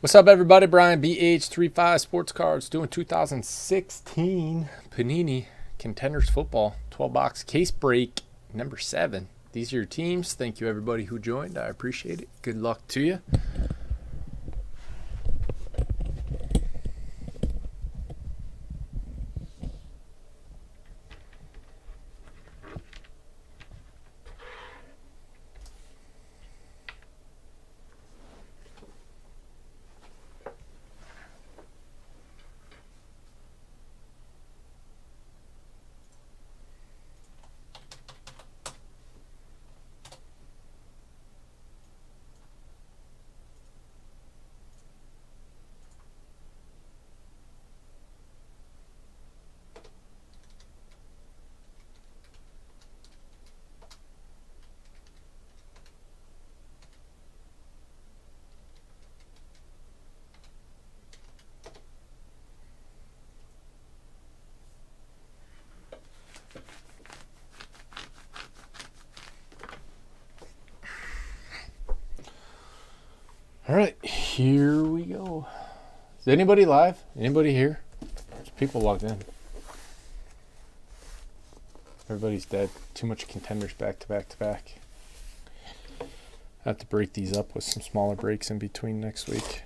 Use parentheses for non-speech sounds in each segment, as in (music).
What's up, everybody? Brian BH35 Sports Cards doing 2016 Panini Contenders Football 12 box case break number seven. These are your teams. Thank you, everybody who joined. I appreciate it. Good luck to you. All right, here we go. Is anybody live? Anybody here? There's people logged in. Everybody's dead. Too much contenders back to back to back. I have to break these up with some smaller breaks in between next week.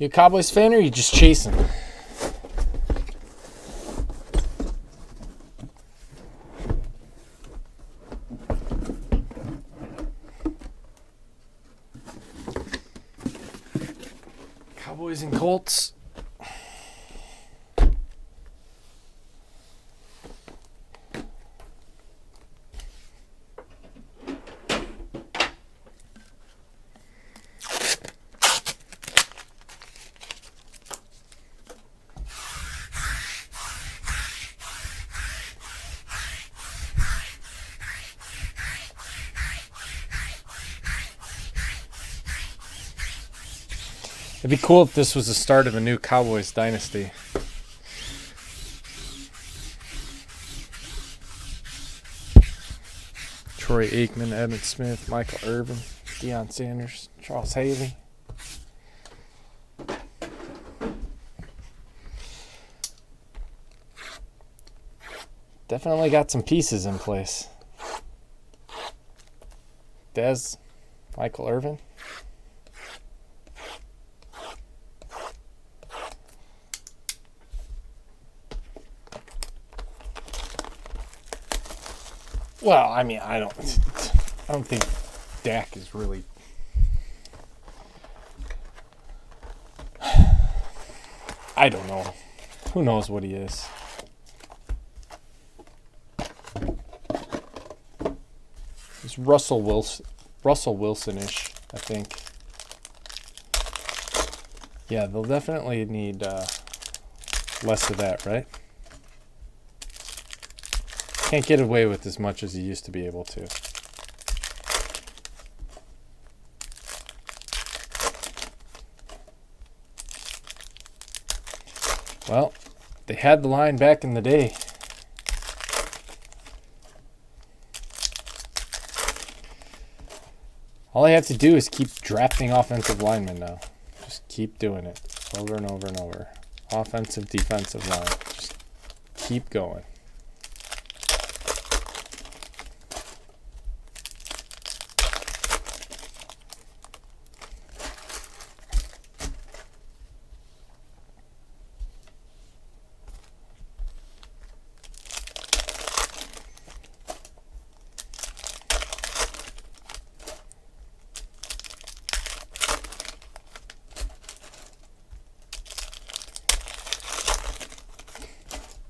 You a Cowboys fan or you just chasing? Cowboys and Colts. It'd be cool if this was the start of a new Cowboys dynasty. Troy Aikman, Emmitt Smith, Michael Irvin, Deion Sanders, Charles Haley. Definitely got some pieces in place. Dez, Michael Irvin. Well, I mean, I don't, I don't think Dak is really. (sighs) I don't know. Who knows what he is? He's Russell Wilson, Russell Wilson-ish, I think. Yeah, they'll definitely need uh, less of that, right? Can't get away with as much as you used to be able to. Well, they had the line back in the day. All I have to do is keep drafting offensive linemen now. Just keep doing it over and over and over. Offensive, defensive line. Just keep going.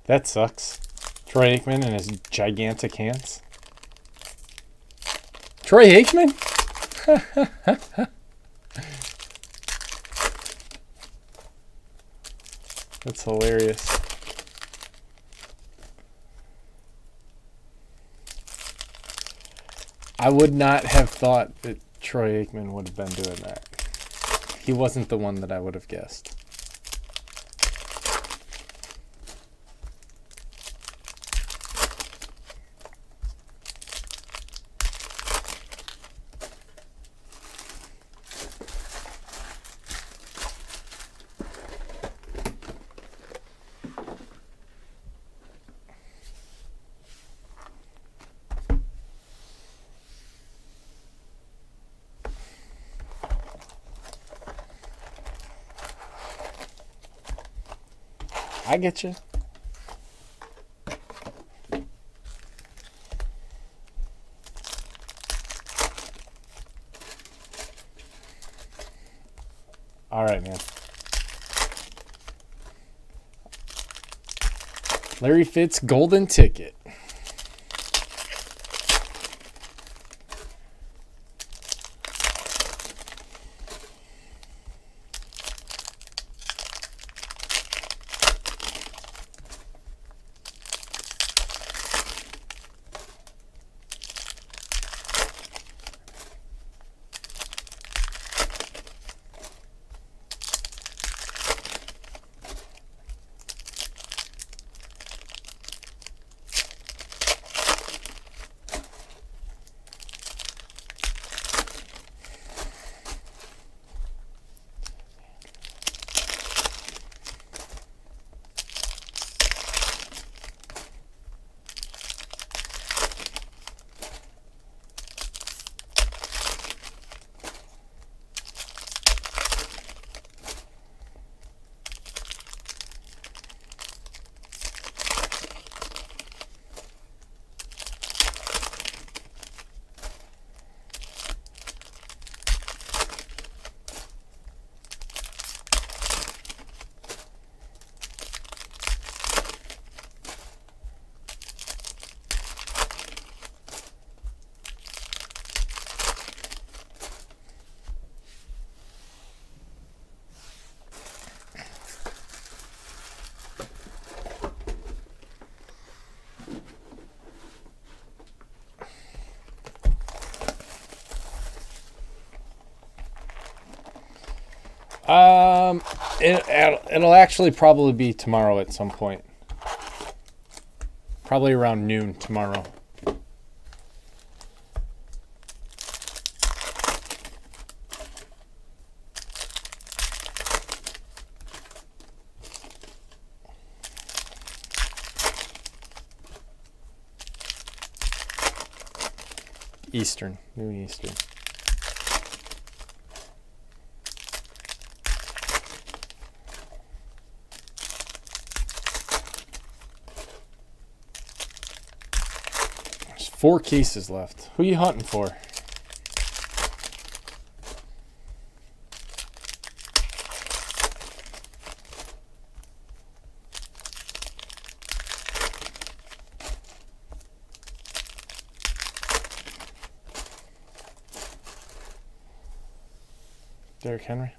That sucks. Troy Aikman and his gigantic hands. Troy Aikman? (laughs) That's hilarious. I would not have thought that Troy Aikman would have been doing that. He wasn't the one that I would have guessed. I get you. All right, man. Larry Fitz golden ticket. Um, it, it'll actually probably be tomorrow at some point. Probably around noon tomorrow. Eastern, noon Eastern. Four cases left. Who you hunting for? Derrick Henry.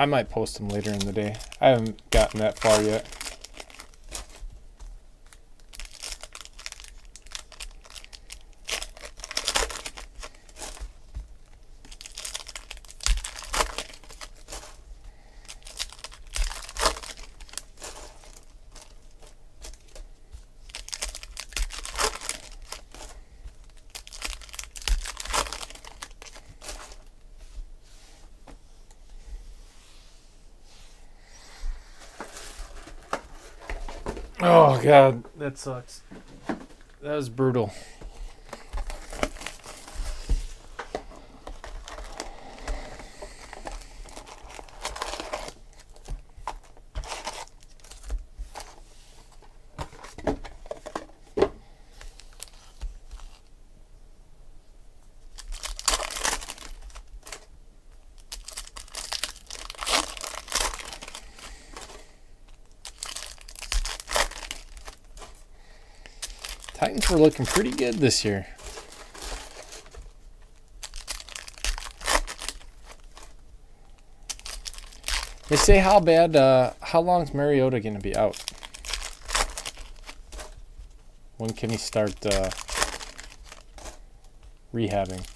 I might post them later in the day. I haven't gotten that far yet. Oh god, that sucks. That was brutal. Titans were looking pretty good this year. They say how bad, uh, how long's Mariota going to be out? When can he start uh, rehabbing?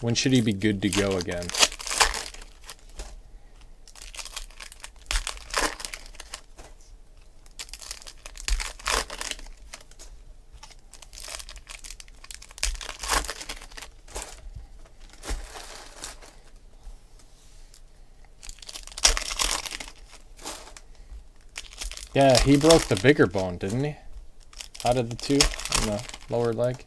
When should he be good to go again? Yeah, he broke the bigger bone, didn't he? Out of the two in the lower leg.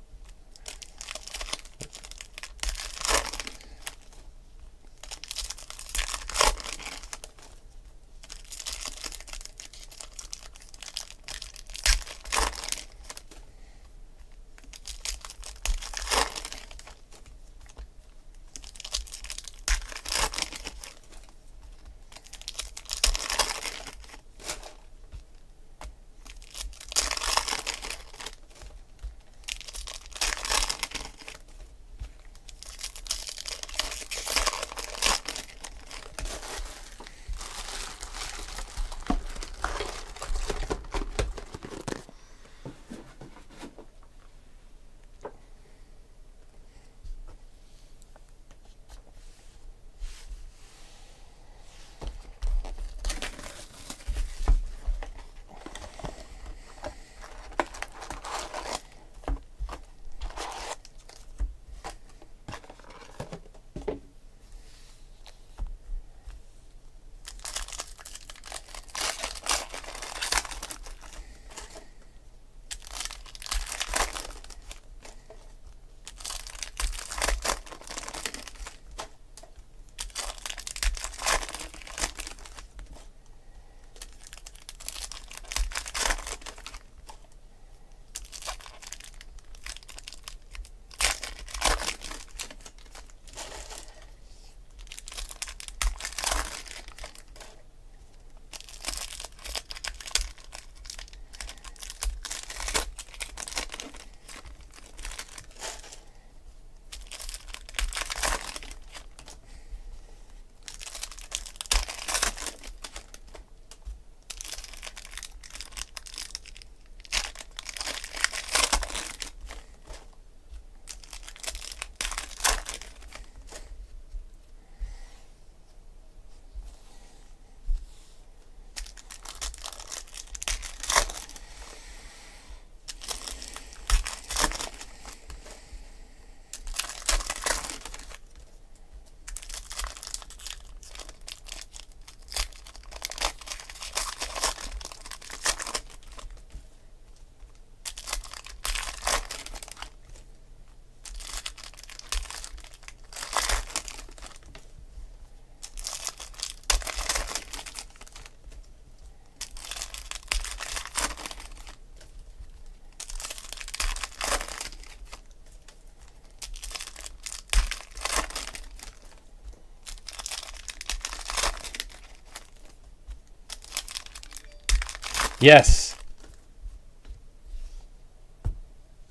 Yes.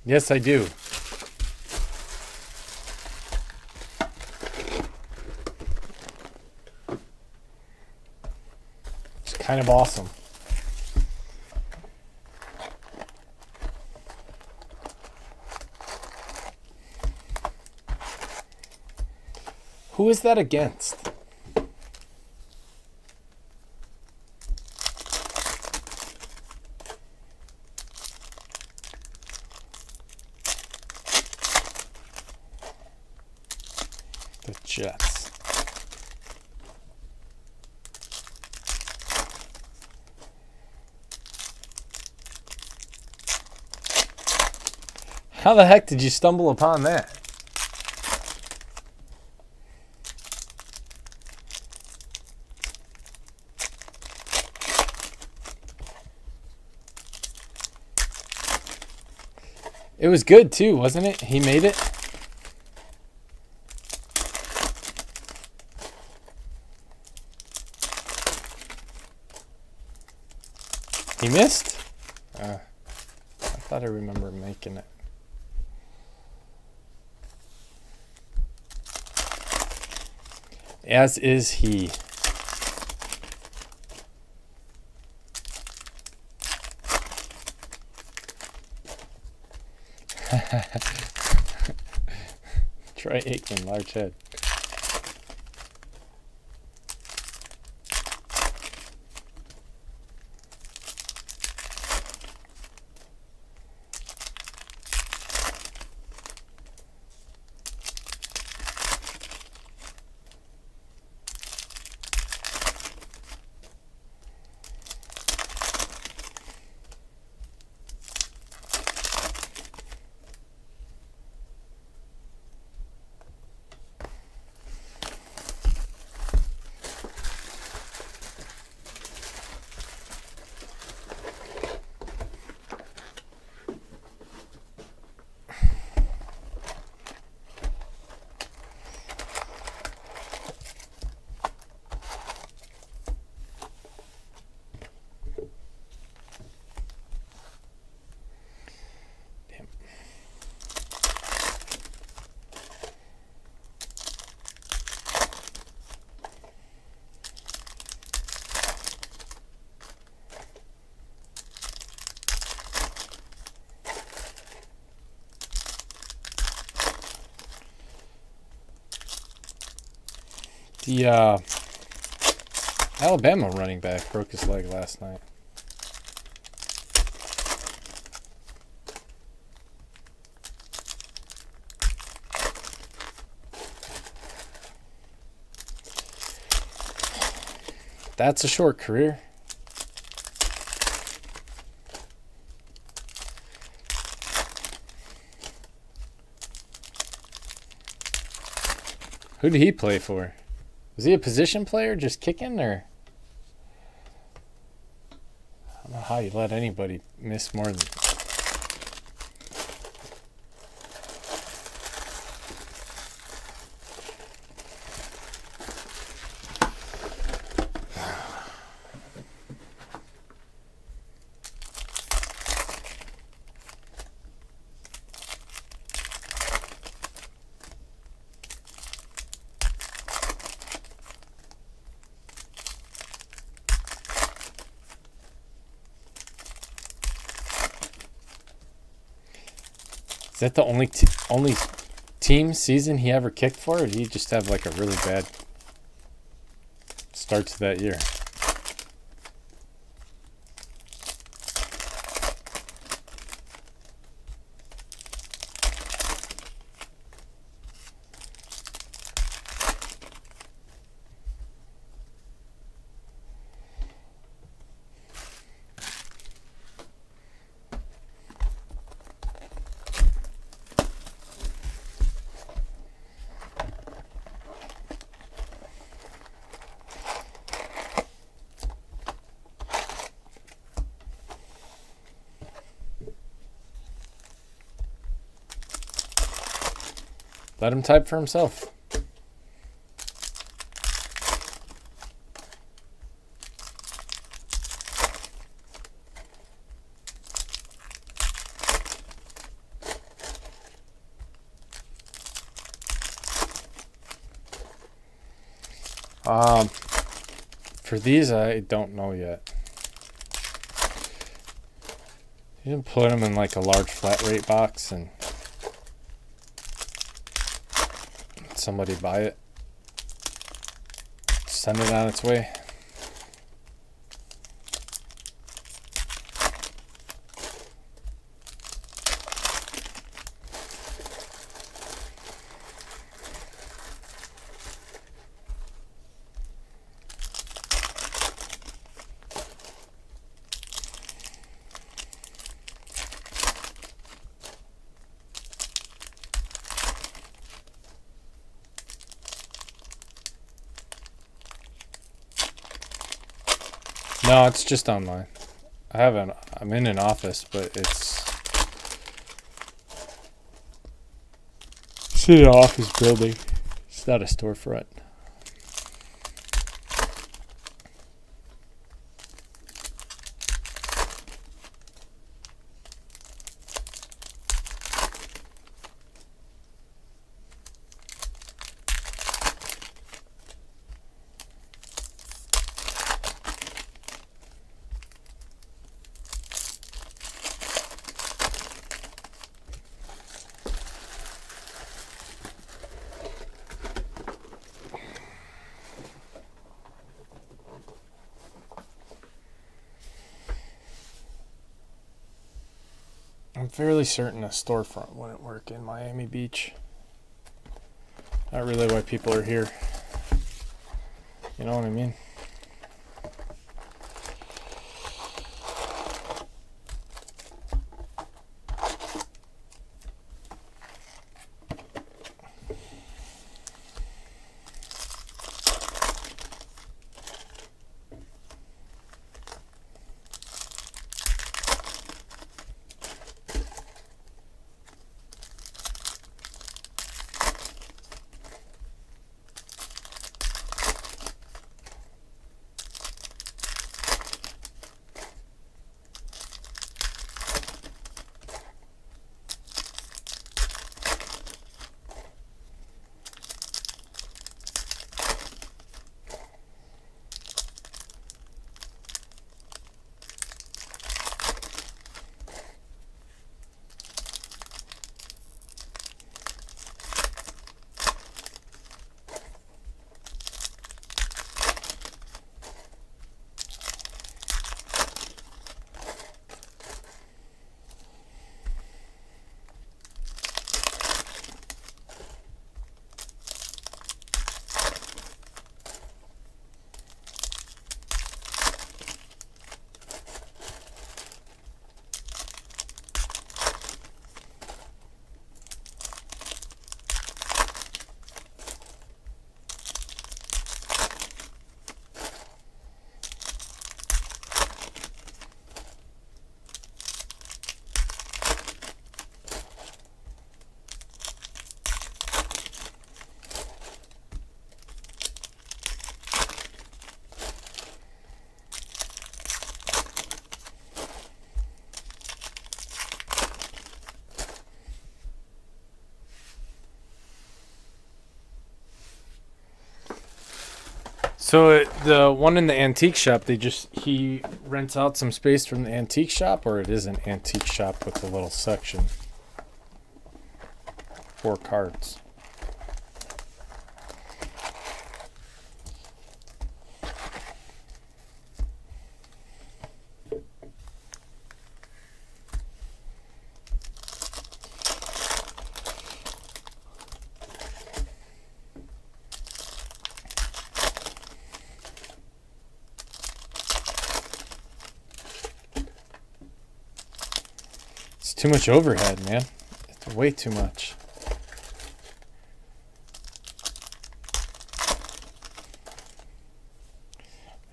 Yes, I do. It's kind of awesome. Who is that against? The Jets. How the heck did you stumble upon that? It was good too, wasn't it? He made it. He missed? Uh, I thought I remember making it. As is he. (laughs) Troy Aikman, large head. The uh, Alabama running back broke his leg last night. That's a short career. Who did he play for? Was he a position player just kicking or? I don't know how you let anybody miss more than that the only t- only team season he ever kicked for, or did he just have like a really bad start to that year? him type for himself. Um, for these, I don't know yet. You can put them in like a large flat rate box and somebody buy it. Send it on its way. It's just online. I have an. I'm in an office, but it's. It's an office building. It's not a storefront. I'm fairly certain a storefront wouldn't work in Miami Beach. Not really why people are here. You know what I mean? So the one in the antique shop, they just he rents out some space from the antique shop, or it is an antique shop with a little section for cards. Too much overhead, man. It's way too much.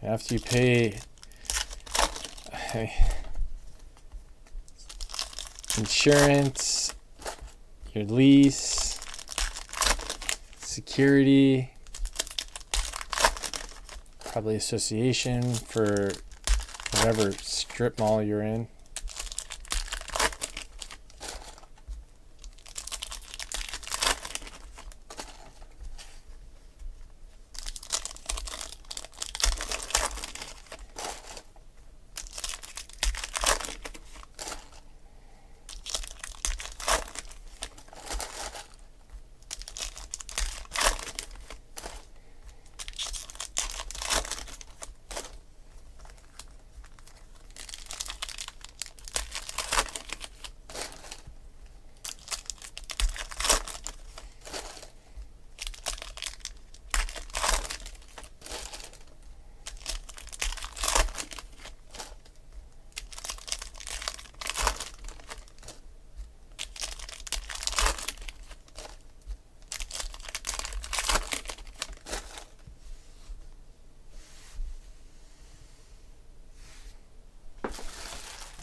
After you pay insurance, your lease, security, probably association for whatever strip mall you're in.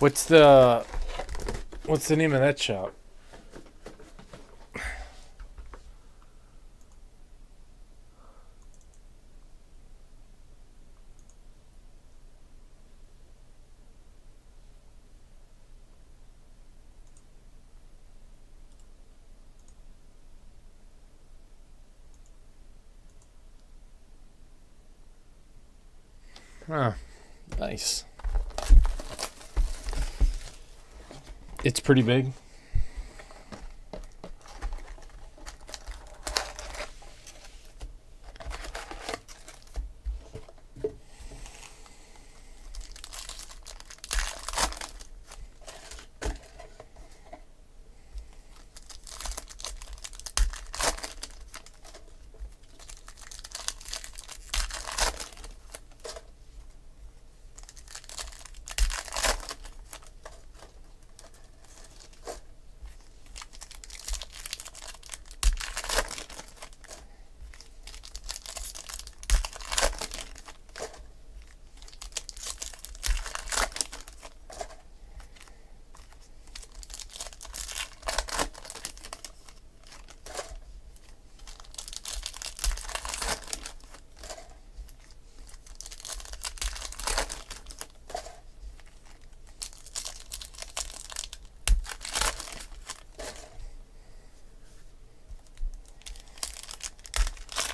What's the what's the name of that shop? Oh, nice. It's pretty big.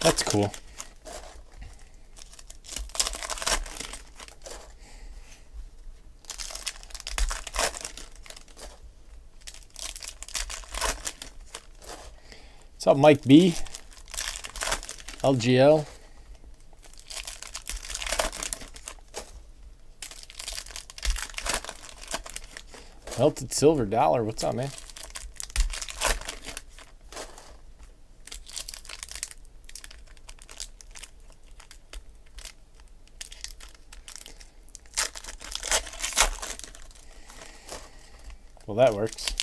That's cool. What's up, Mike B? LGL. Melted silver dollar. What's up, man? Well, that works.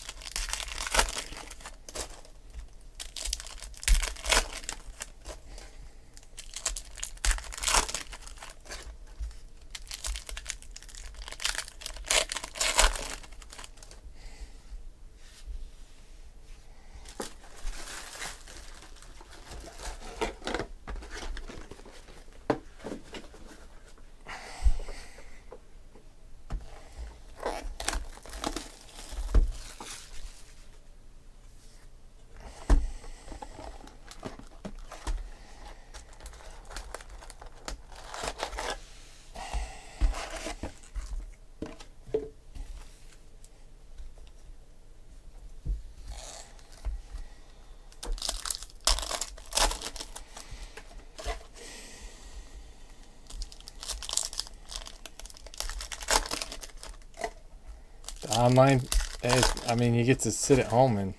Online is, I mean, you get to sit at home and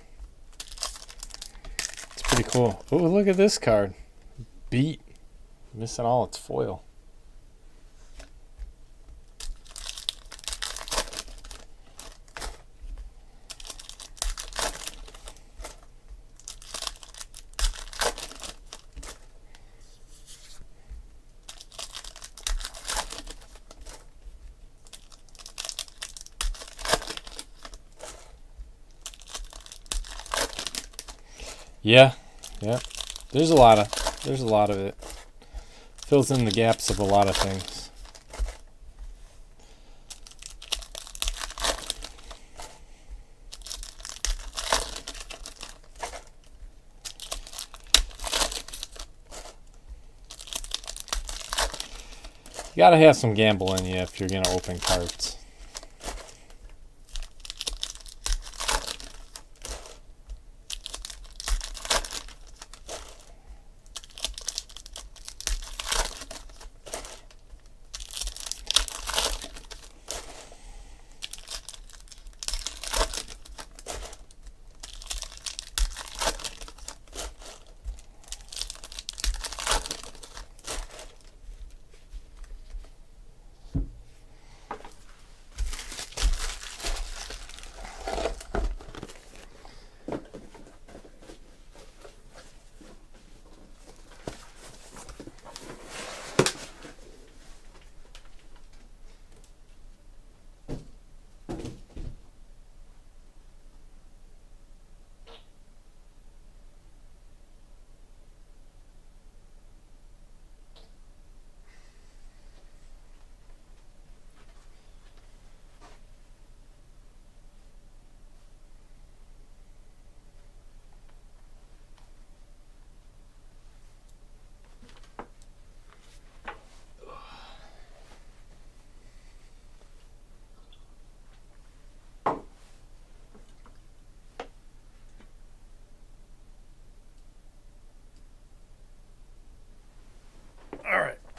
it's pretty cool. Oh, look at this card. Beat. Missing all its foil. Yeah, yeah. There's a lot of there's a lot of it. Fills in the gaps of a lot of things. You gotta have some gamble in you if you're gonna open cards.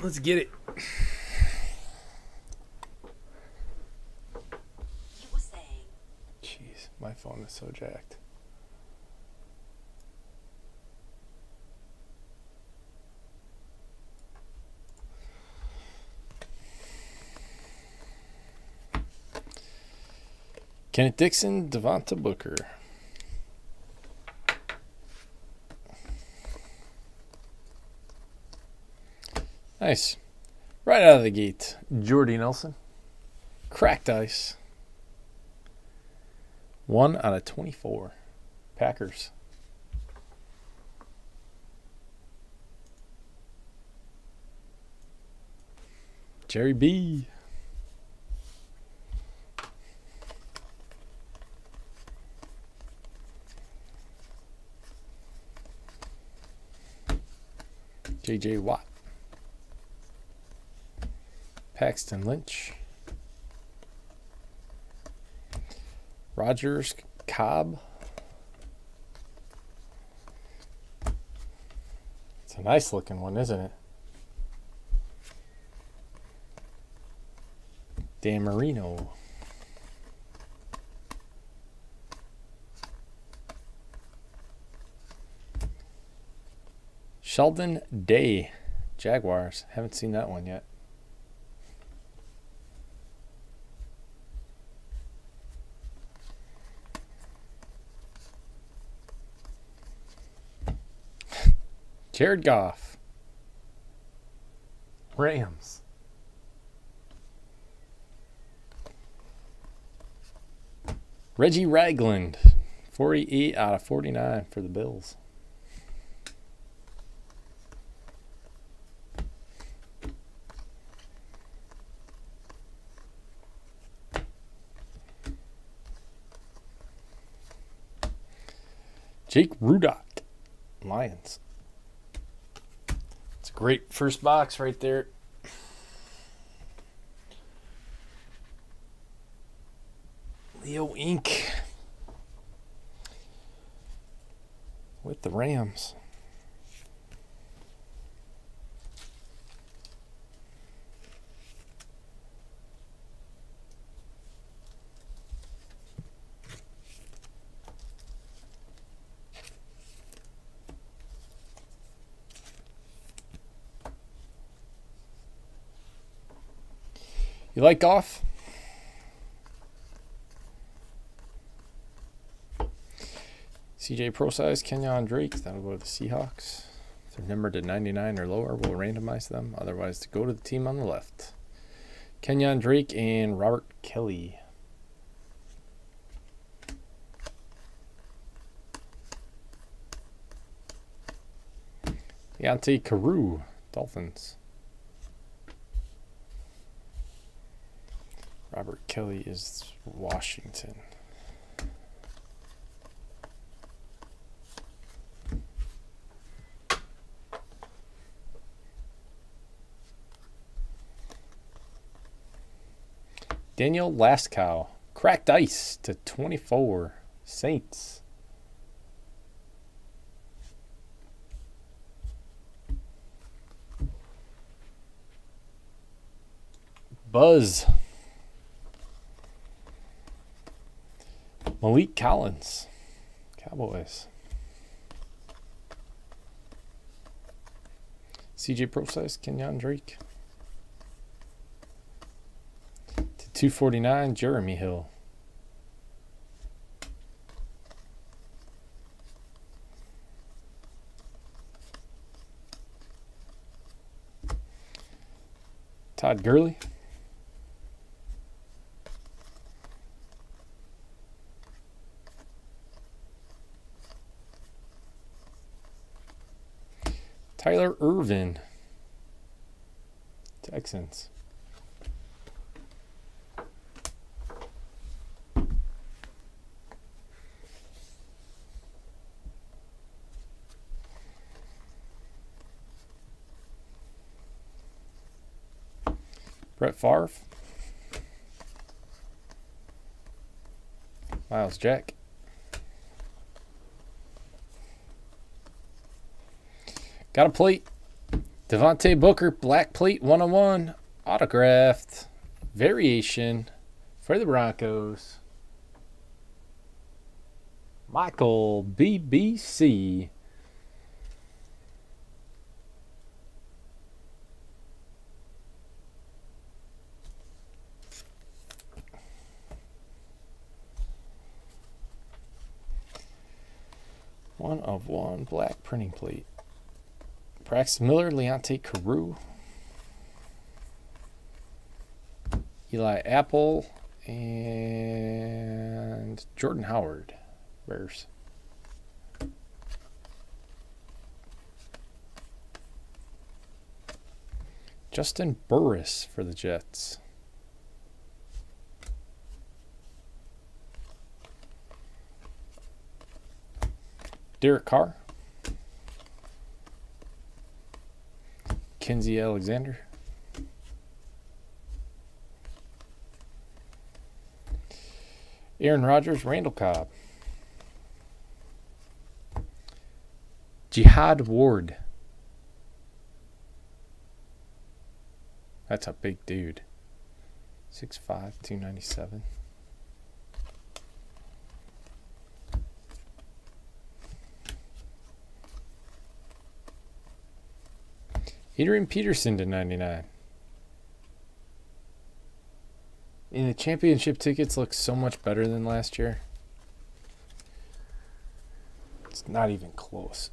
Let's get it. Jeez, my phone is so jacked. Kenneth Dixon, Devontae Booker. Nice. Right out of the gate, Jordy Nelson. Cracked ice. One out of 24. Packers. Jerry B. JJ Watt. Paxton Lynch. Rodgers Cobb. It's a nice looking one, isn't it? Dan Marino. Sheldon Day, Jaguars. Haven't seen that one yet. Jared Goff. Rams. Reggie Ragland. 48 out of 49 for the Bills. Jake Rudock, Lions. Great first box right there. Leo Inc. with the Rams. You like golf? CJ Prosise, Kenyon Drake, that'll go to the Seahawks. If they're numbered to 99 or lower, we'll randomize them. Otherwise, to go to the team on the left. Kenyon Drake and Robert Kelley. Leonte Carroo, Dolphins. Robert Kelley is Washington. Daniel Lasco, cracked ice to 24. Saints. Buzz. Maliek Collins, Cowboys. CJ Prosise, Kenyon Drake. To 249, Jeremy Hill. Todd Gurley. Tyler Ervin, Texans. Brett Favre. Myles Jack. Got a plate. Devontae Booker, black plate 101, autographed, variation for the Broncos. Michael BBC. One of one black printing plate. Braxton Miller, Leonte Carroo, Eli Apple, and Jordan Howard. Bears. Juston Burris for the Jets. Derek Carr. Kenzie Alexander. Aaron Rodgers, Randall Cobb. Jihad Ward. That's a big dude. 6'5", 297. Adrian Peterson to 99. And the championship tickets look so much better than last year. It's not even close.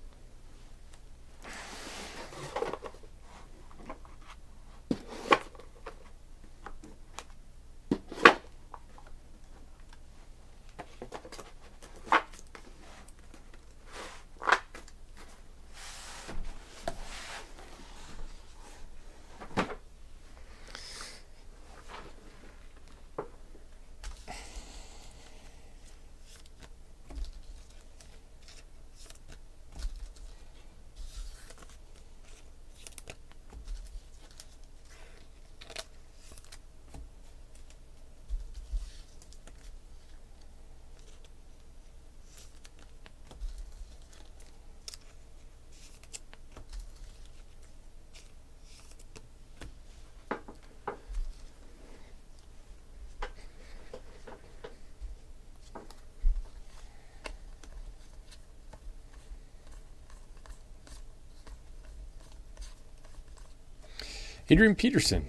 Adrian Peterson.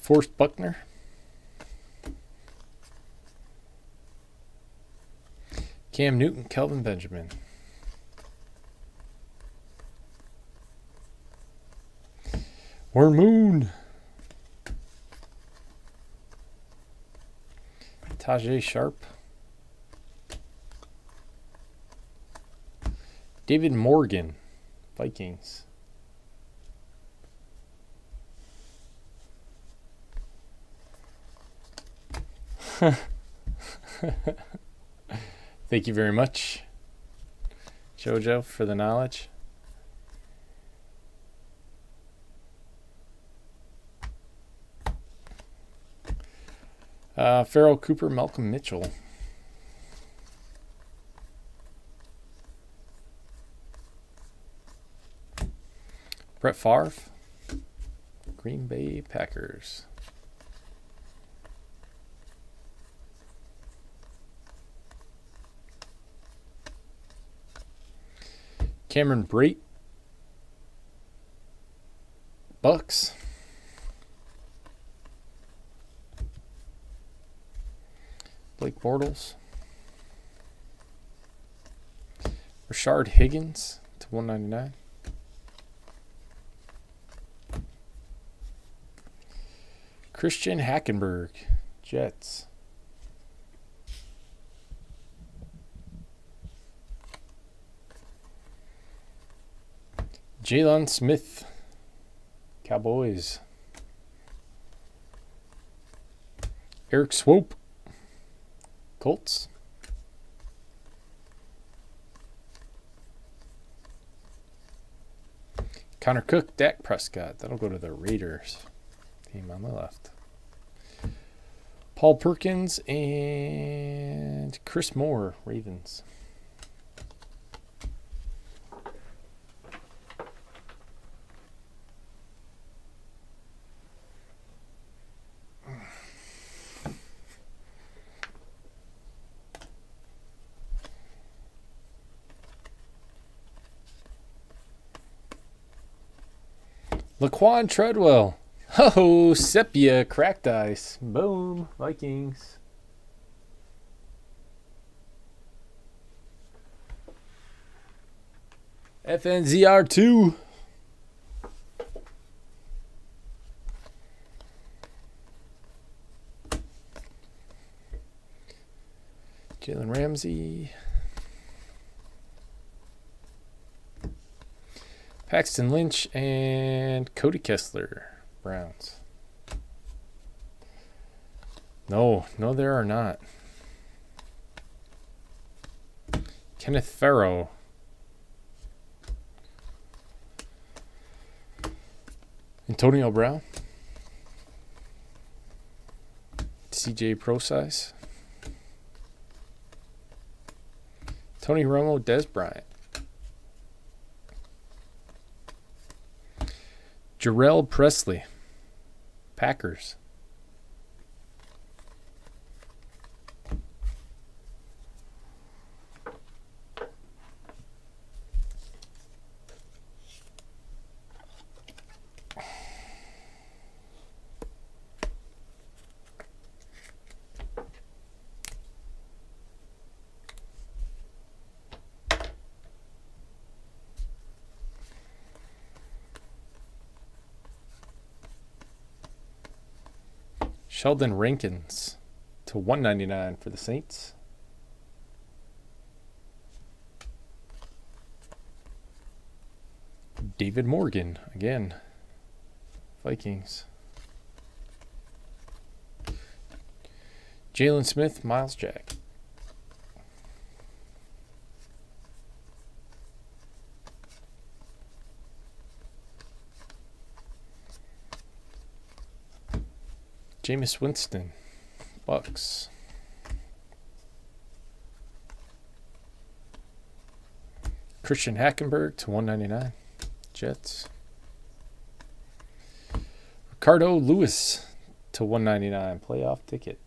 Forrest Buckner. Cam Newton, Kelvin Benjamin. Warren Moon. Tajae Sharpe. David Morgan, Vikings. (laughs) Thank you very much, Jojo, for the knowledge. Uh, Pharoh Cooper, Malcolm Mitchell. Brett Favre, Green Bay Packers. Cameron Brate, Bucs. Blake Bortles. Rashard Higgins to 199. Christian Hackenberg, Jets. Jaylon Smith, Cowboys. Eric Swoope, Colts. Connor Cook, Dak Prescott. That'll go to the Raiders. Team on the left. Paul Perkins and Chris Moore, Ravens. Laquan Treadwell, Oh, sepia cracked ice. Boom. Vikings. FNZR2. Jalen Ramsey. Paxton Lynch and Cody Kessler, Browns. No, no, there are not. Kenneth Farrow. Antonio Brown. CJ Prosise. Tony Romo, Dez Bryant. Jarrell Presley, Packers. Sheldon Rankins to 199 for the Saints. David Morgan again. Vikings. Jaylon Smith, Myles Jack. Jameis Winston, Bucs. Christian Hackenberg to 199, Jets. Ricardo Louis to 199, playoff ticket.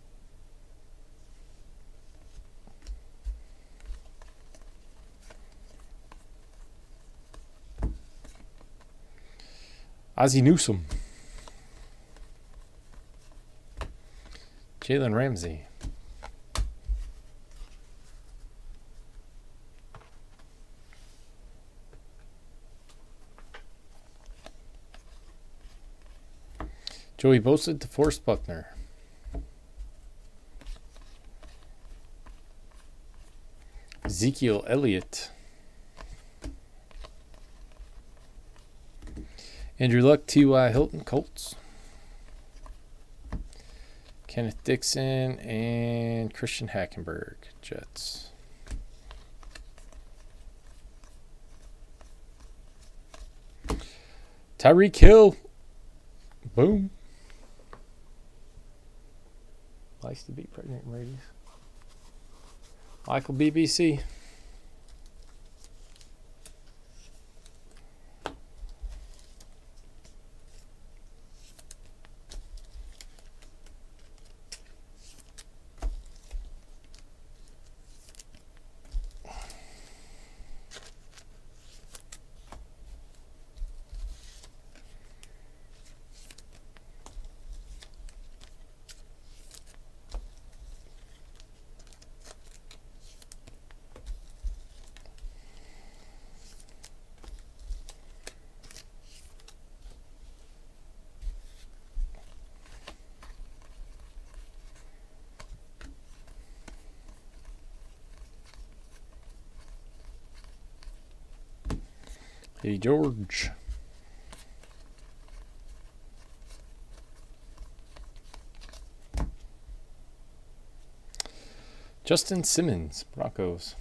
Ozzie Newsome. Jalen Ramsey. Joey Bosa to Forrest Buckner. Ezekiel Elliott. Andrew Luck, T.Y. Hilton, Colts. Kenneth Dixon and Christian Hackenberg, Jets. Tyreek Hill. Boom. Likes to be pregnant ladies. Michael BBC. George. Justin Simmons, Broncos.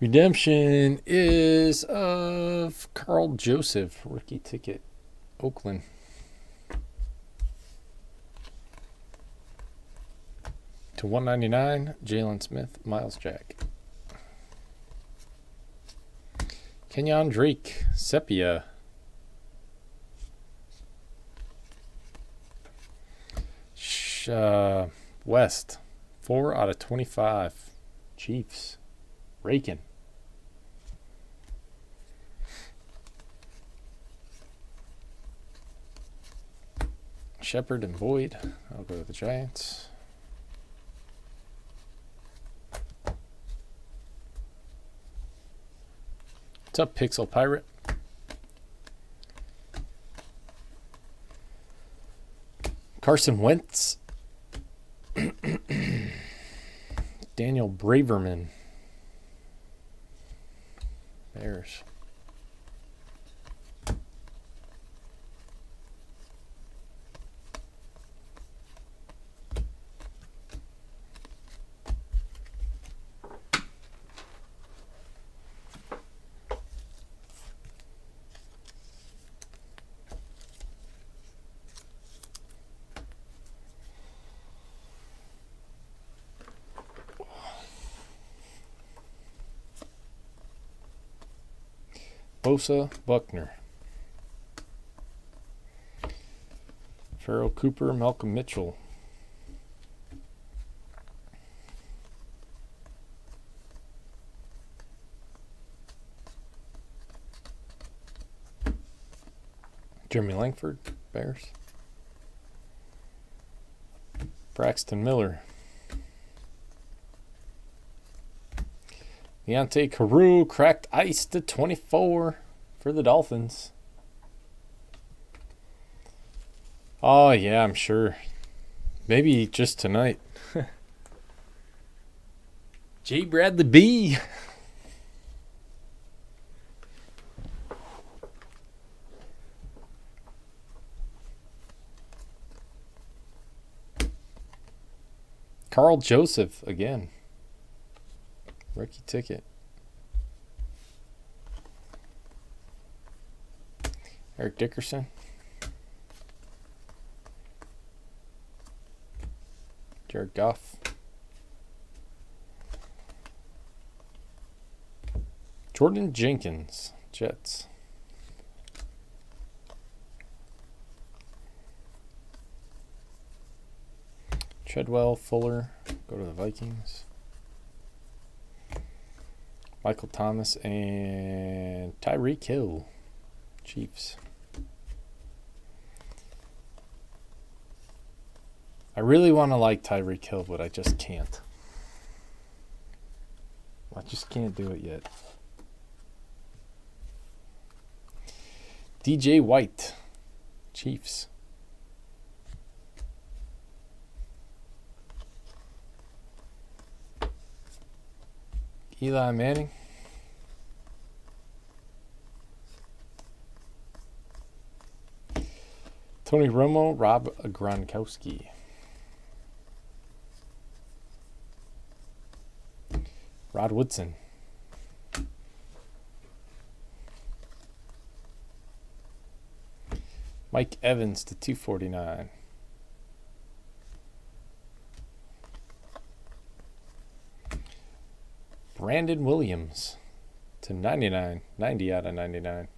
Redemption is of Karl Joseph, rookie ticket, Oakland. To 199, Jaylon Smith, Myles Jack. Kenyon Drake, Sepia. uh, West, 4 out of 25, Chiefs. Raking. Shepard and Boyd. I'll go with the Giants. Up, Pixel Pirate? Carson Wentz. (coughs) Daniel Braverman. Bears. Bosa Buckner. Pharoh Cooper, Malcolm Mitchell. Jeremy Langford, Bears. Braxton Miller. Leonte Carroo cracked ice to 24 for the Dolphins. Oh, yeah, I'm sure. Maybe just tonight. (laughs) J. Bradley B. Karl Joseph again. Rookie ticket. Eric Dickerson. Jared Goff. Jordan Jenkins, Jets. Treadwell, Fuller, go to the Vikings. Michael Thomas and Tyreek Hill, Chiefs. I really want to like Tyreek Hill, but I just can't. I just can't do it yet. DJ White, Chiefs. Eli Manning. Tony Romo, Rob Gronkowski. Rod Woodson. Mike Evans to 249. Brandon Williams to 99. 90 out of 99.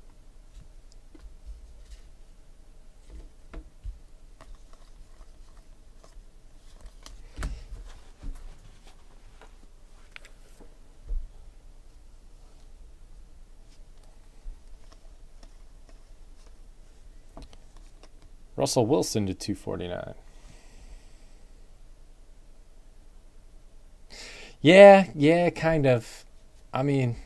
Russell Wilson to 249. Yeah, yeah, kind of. I mean,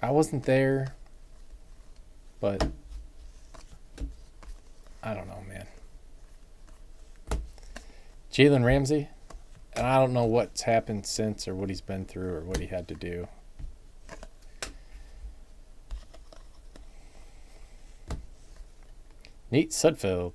I wasn't there, but I don't know, man. Jalen Ramsey, and I don't know what's happened since or what he's been through or what he had to do. Nate Sudfeld.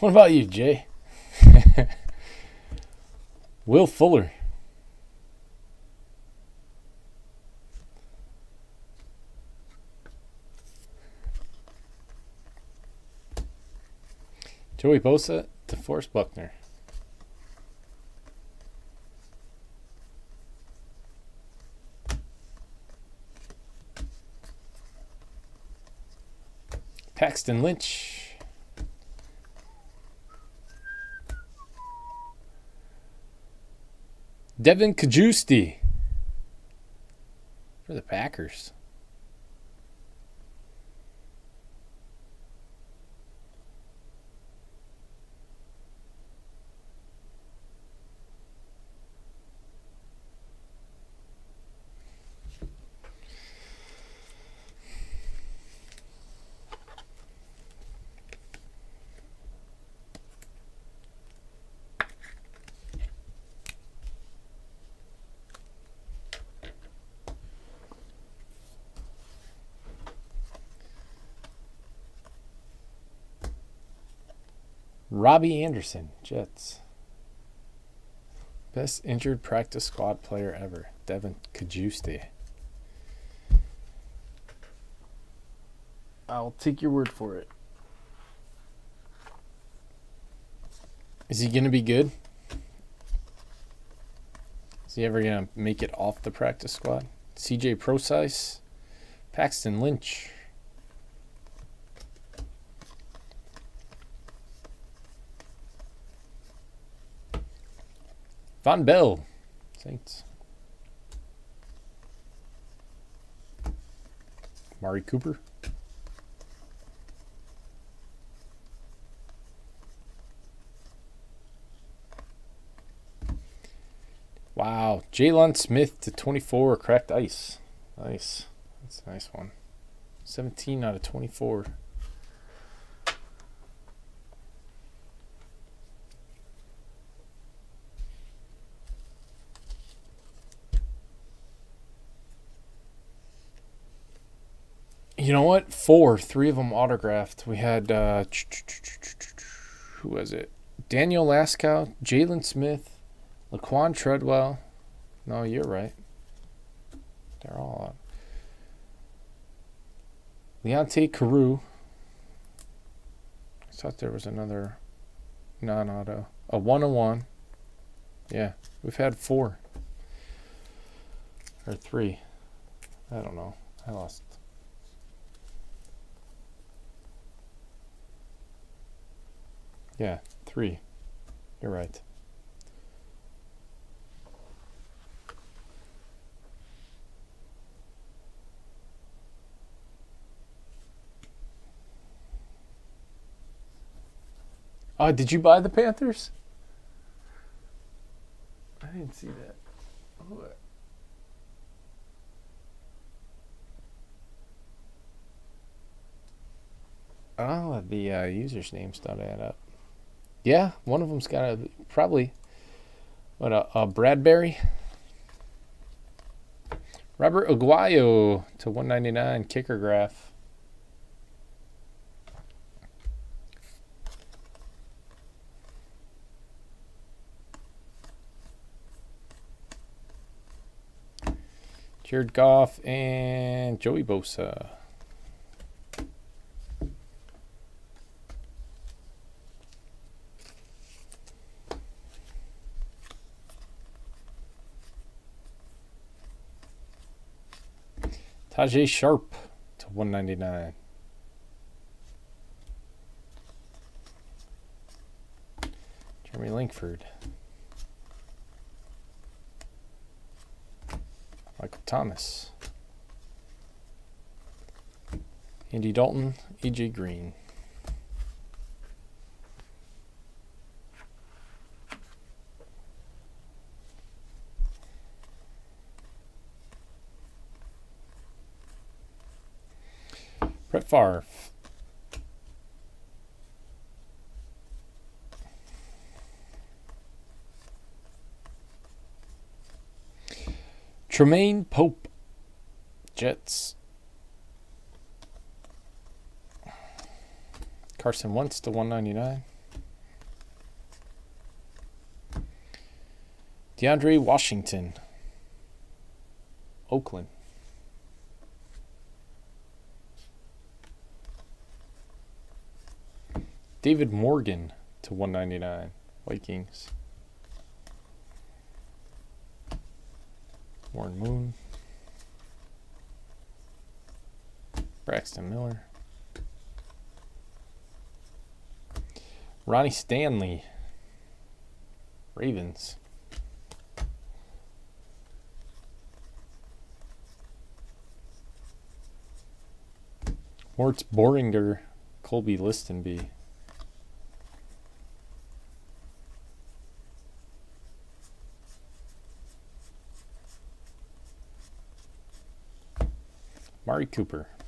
What about you, Jay? (laughs) Will Fuller. Joey Bosa to Forrest Buckner. Paxton Lynch. Devin Kajusti for the Packers. Robbie Anderson, Jets. Best injured practice squad player ever, Devin Kajusti. I'll take your word for it. Is he going to be good? Is he ever going to make it off the practice squad? CJ Prosise, Paxton Lynch. Vonn Bell, Saints. Mari Cooper. Wow, Jaylon Smith to 24 cracked ice. Nice. That's a nice one. 17 out of 24. You know what? Four, three of them autographed. We had uh, who was it? Daniel Lasco, Jaylon Smith, Laquan Treadwell. No, you're right. They're all up. Leonte Carroo. I thought there was another non-auto. A one-on-one. Yeah, we've had four. Or three. I don't know. I lost Yeah, three. You're right. Oh, did you buy the Panthers? I didn't see that. What? Oh, the uh, users' names don't add up. Yeah, one of them's got a probably what a, a Bradbury. Robert Aguayo to 199 kicker graph. Jared Goff and Joey Bosa. Tajae Sharpe to 199. Jeremy Langford. Michael Thomas. Andy Dalton, AJ Green. Favre. Tremaine Pope. Jets. Carson Wentz to 199. DeAndre Washington. Oakland. David Morgan to 199. Vikings. Warren Moon. Braxton Miller. Ronnie Stanley. Ravens. Moritz Boehringer, Kolby Listenbee. Mari Cooper.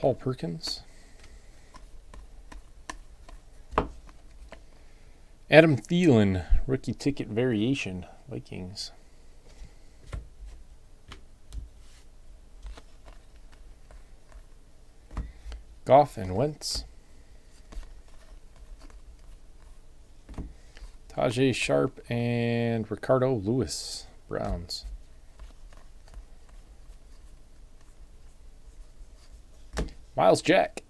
Paul Perkins. Adam Thielen, rookie ticket variation, Vikings. Goff and Wentz. Tajae Sharpe and Ricardo Louis, Browns. Myles Jack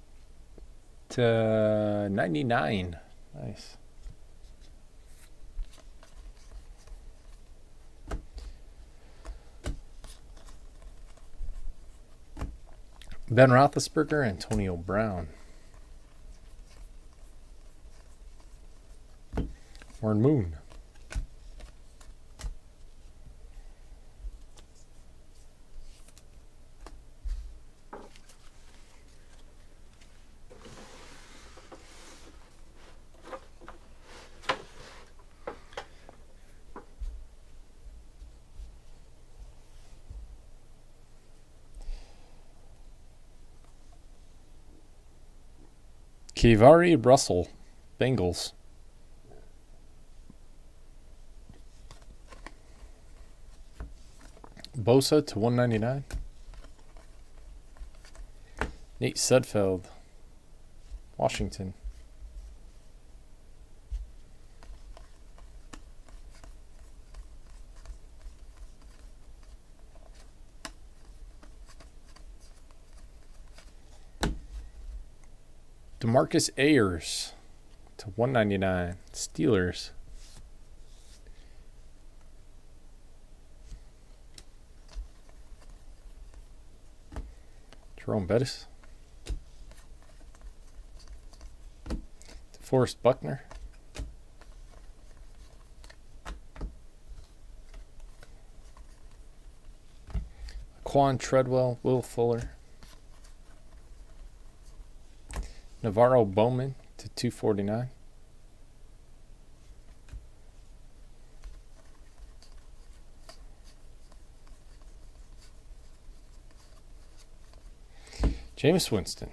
to 99. Nice. Ben Roethlisberger, Antonio Brown. Warren Moon. KeiVarae Russell, Bengals. Bosa to 199. Nate Sudfeld, Washington. Demarcus Ayers to 199. Steelers. Jerome Bettis. Forrest Buckner. Quan Treadwell, Will Fuller. NaVorro Bowman to 249. Jameis Winston.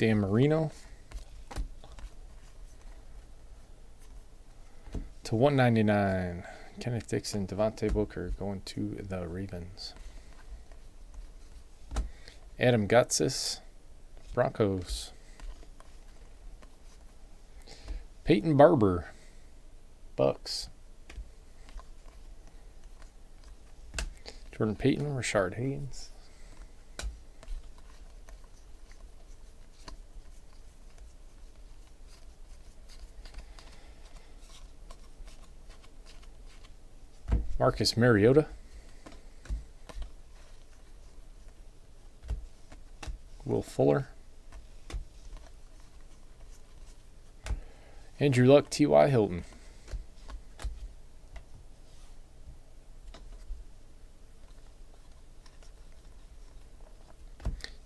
Dan Marino. To 199. Kenneth Dixon, Devontae Booker going to the Ravens. Adam Gotsis, Broncos. Peyton Barber, Bucs. Jordan Payton, Rashard Higgins. Marcus Mariota. Will Fuller. Andrew Luck, T.Y. Hilton.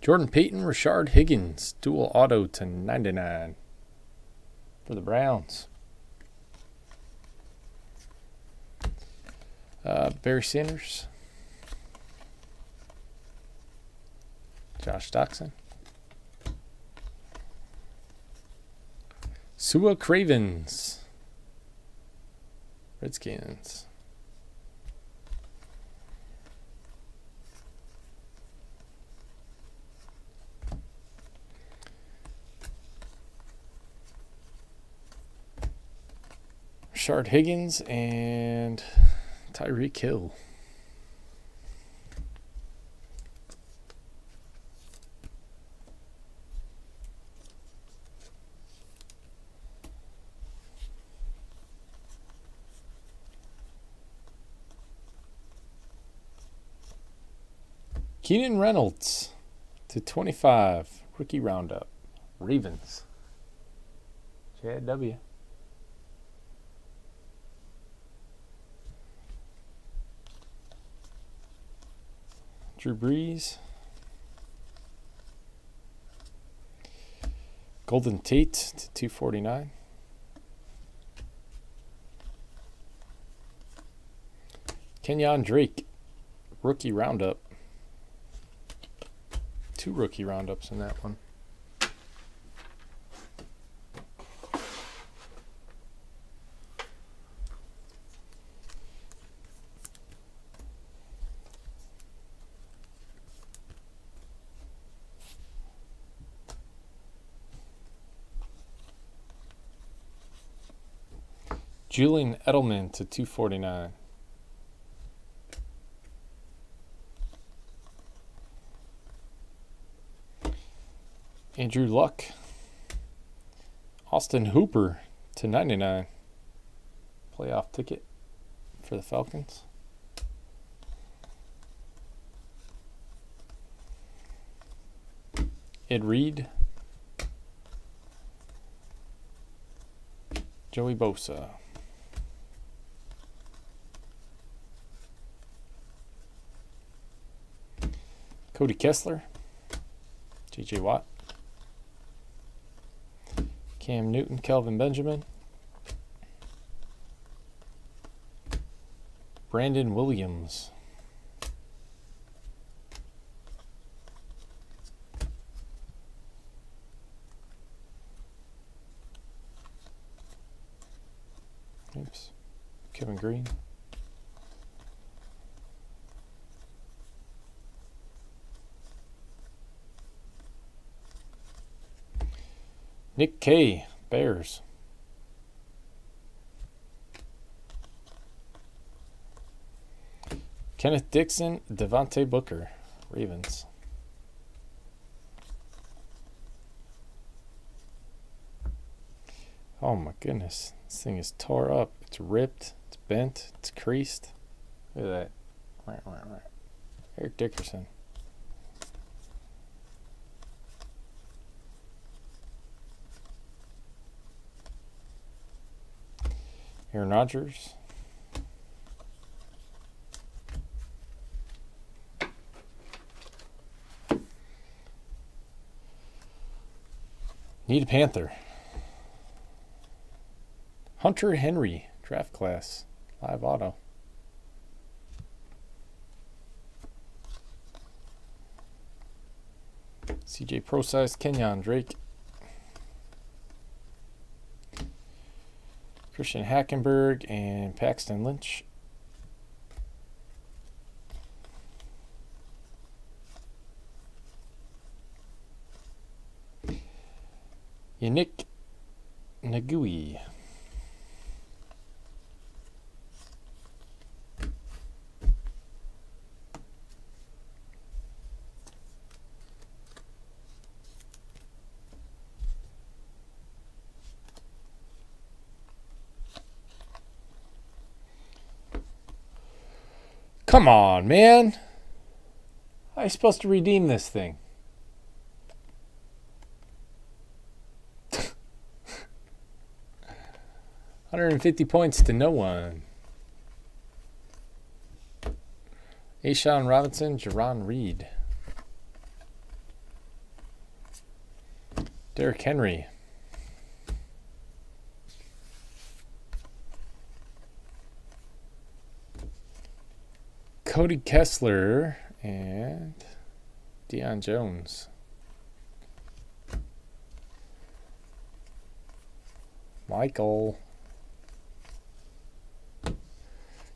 Jordan Payton, Rashard Higgins, dual auto to 99 for the Browns. Uh, Barry Sanders. Josh Doctson. Sua Cravens. Redskins. Shard Higgins and Tyreek Hill. Keenan Reynolds to 25. Rookie roundup. Ravens. JW. Drew Brees. Golden Tate to 249. Kenyon Drake, rookie roundup. Two rookie roundups in that one. Julian Edelman to 249. Andrew Luck. Austin Hooper to 99. Playoff ticket for the Falcons. Ed Reed. Joey Bosa. Cody Kessler, J.J. Watt, Cam Newton, Kelvin Benjamin, Brandon Williams. Oops. Kevin Greene. Nick K. Bears. Kenneth Dixon, Devontae Booker, Ravens. Oh my goodness. This thing is tore up. It's ripped. It's bent. It's creased. Look at that. Eric Dickerson. Aaron Rodgers. Need a Panther. Hunter Henry, draft class, live auto. CJ Prosise Kenyon Drake. Christian Hackenberg and Paxton Lynch. Yannick Ngakoue. Come on, man. How are you supposed to redeem this thing? (laughs) Hundred and fifty points to no one. A'Shawn Robinson, Jarran Reed. Derrick Henry. Cody Kessler and Deion Jones. Michael.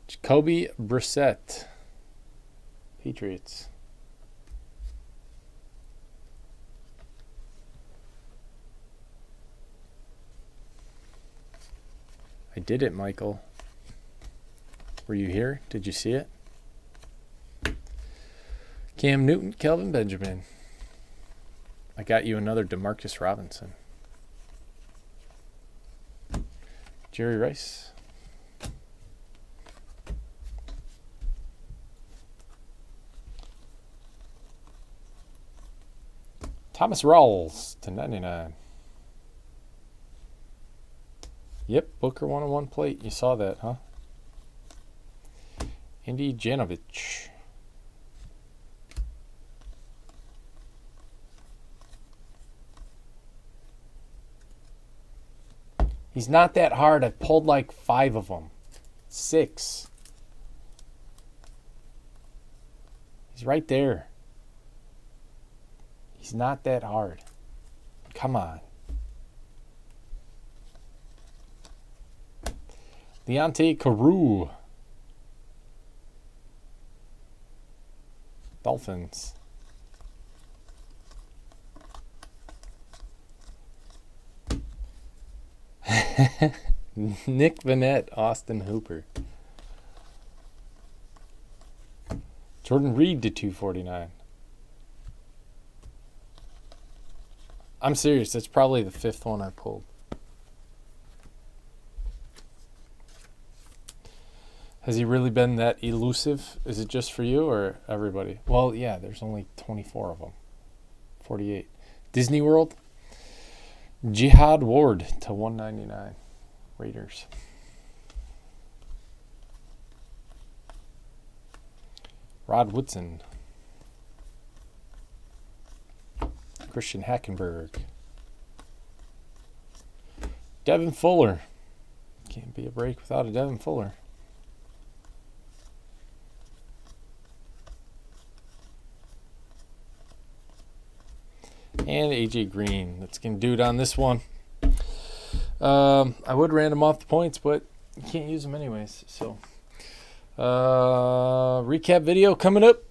Jacoby Brissett. Patriots. I did it, Michael. Were you here? Did you see it? Cam Newton, Kelvin Benjamin. I got you another Demarcus Robinson. Jerry Rice. Thomas Rawls to 99. Yep, Booker 101 plate. You saw that, huh? Andy Janovich. He's not that hard. I've pulled like five of them. Six. He's right there. He's not that hard. Come on. Leonte Carroo. Dolphins. (laughs) Nick Vannett, Austin Hooper. Jordan Reed to 249. I'm serious. That's probably the fifth one I pulled. Has he really been that elusive? Is it just for you or everybody? Well, yeah, there's only 24 of them. 48. Disney World? Jihad Ward to 199. Raiders. Rod Woodson. Christian Hackenberg. Devin Fuller. Can't be a break without a Devin Fuller. And AJ Green. That's going to do it on this one. Um, I would random off the points, but you can't use them anyways. So, uh, recap video coming up.